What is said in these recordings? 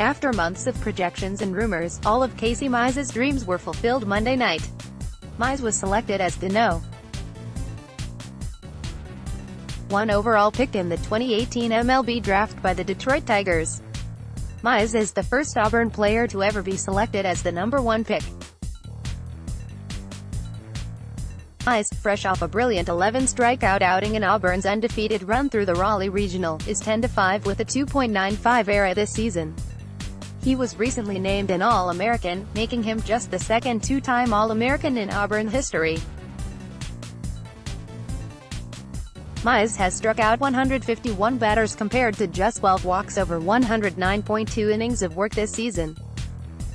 After months of projections and rumors, all of Casey Mize's dreams were fulfilled Monday night. Mize was selected as the no. 1 overall pick in the 2018 MLB draft by the Detroit Tigers. Mize is the first Auburn player to ever be selected as the number one pick. Mize, fresh off a brilliant 11-strikeout outing in Auburn's undefeated run through the Raleigh Regional, is 10-5 with a 2.95 ERA this season. He was recently named an All-American, making him just the second two-time All-American in Auburn history. Mize has struck out 151 batters compared to just 12 walks over 109.2 innings of work this season.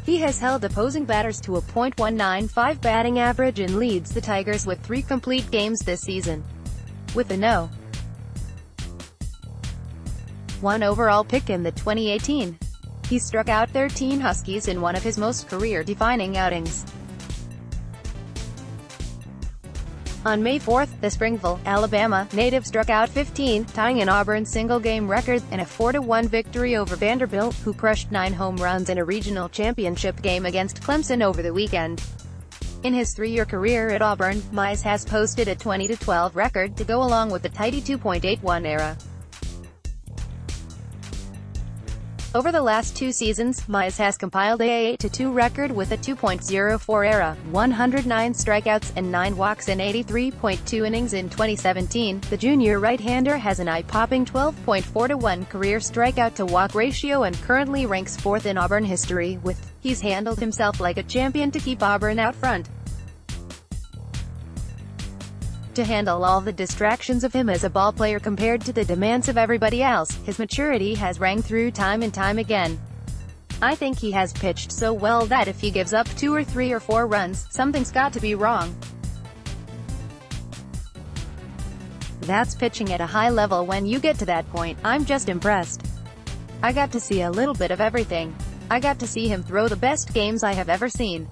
He has held opposing batters to a .195 batting average and leads the Tigers with three complete games this season. With a no. 1 overall pick in the 2018 he struck out 13 Huskies in one of his most career-defining outings. On May 4, the Springville, Alabama, native struck out 15, tying an Auburn single-game record, in a 4-1 victory over Vanderbilt, who crushed nine home runs in a regional championship game against Clemson over the weekend. In his three-year career at Auburn, Mize has posted a 20-12 record to go along with the tidy 2.81 era. Over the last two seasons, Mize has compiled a 8-2 record with a 2.04 era, 109 strikeouts, and 9 walks in 83.2 innings in 2017. The junior right-hander has an eye-popping 12.4-1 career strikeout-to-walk ratio and currently ranks fourth in Auburn history, with, he's handled himself like a champion to keep Auburn out front to handle all the distractions of him as a ballplayer compared to the demands of everybody else, his maturity has rang through time and time again. I think he has pitched so well that if he gives up two or three or four runs, something's got to be wrong. That's pitching at a high level when you get to that point, I'm just impressed. I got to see a little bit of everything. I got to see him throw the best games I have ever seen.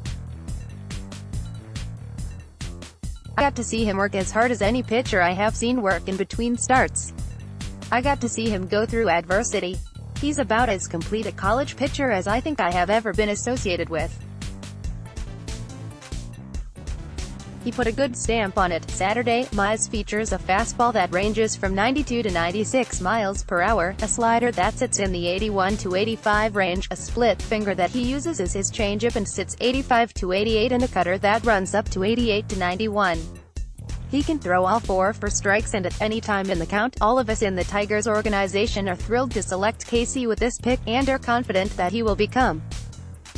I got to see him work as hard as any pitcher I have seen work in between starts. I got to see him go through adversity. He's about as complete a college pitcher as I think I have ever been associated with. He put a good stamp on it. Saturday, Mize features a fastball that ranges from 92 to 96 miles per hour, a slider that sits in the 81 to 85 range, a split finger that he uses as his changeup and sits 85 to 88 and a cutter that runs up to 88 to 91. He can throw all four for strikes and at any time in the count. All of us in the Tigers organization are thrilled to select Casey with this pick, and are confident that he will become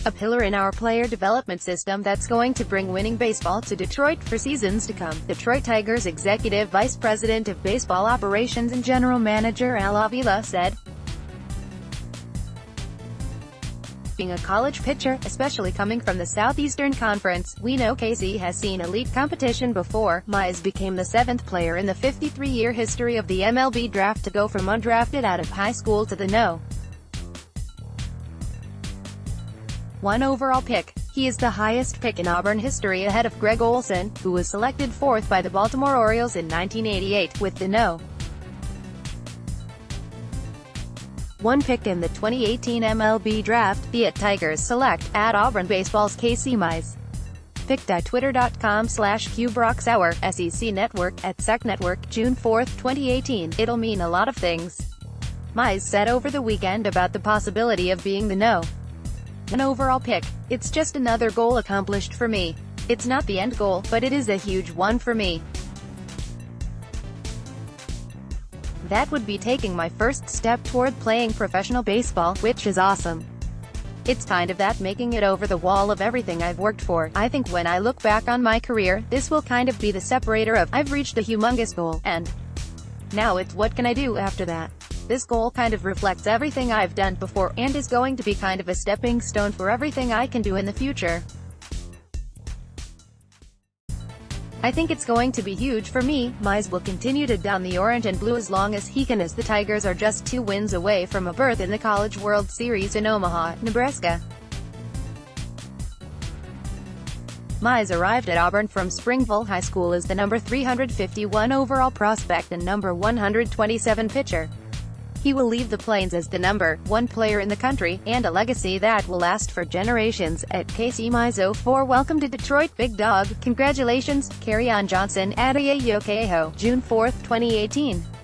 a pillar in our player development system that's going to bring winning baseball to Detroit for seasons to come. Detroit Tigers Executive Vice President of Baseball Operations and General Manager Al Avila said, being a college pitcher, especially coming from the Southeastern Conference, we know Casey has seen elite competition before. Mize became the seventh player in the 53-year history of the MLB draft to go from undrafted out of high school to the no. 1 overall pick. He is the highest pick in Auburn history ahead of Gregg Olson, who was selected fourth by the Baltimore Orioles in 1988, with the no. 1 pick in the 2018 MLB Draft, the at Tigers select, at Auburn Baseball's Casey Mize. Picked at twitter.com slash qbroxhour, SEC Network, at SEC Network, June 4, 2018. It'll mean a lot of things. Mize said over the weekend about the possibility of being the no an overall pick. It's just another goal accomplished for me. It's not the end goal, but it is a huge one for me. That would be taking my first step toward playing professional baseball, which is awesome. It's kind of that making it over the wall of everything I've worked for. I think when I look back on my career, this will kind of be the separator of, I've reached a humongous goal, and now it's what can I do after that. This goal kind of reflects everything I've done before, and is going to be kind of a stepping stone for everything I can do in the future. I think it's going to be huge for me. Mize will continue to don the orange and blue as long as he can as the Tigers are just two wins away from a berth in the College World Series in Omaha, Nebraska. Mize arrived at Auburn from Springville High School as the number 351 overall prospect and number 127 pitcher. He will leave the Plains as the number one player in the country, and a legacy that will last for generations. At Casey Mize 04 Welcome to Detroit, Big Dog. Congratulations, Carry On Johnson, Adaya Yokeho, June 4, 2018.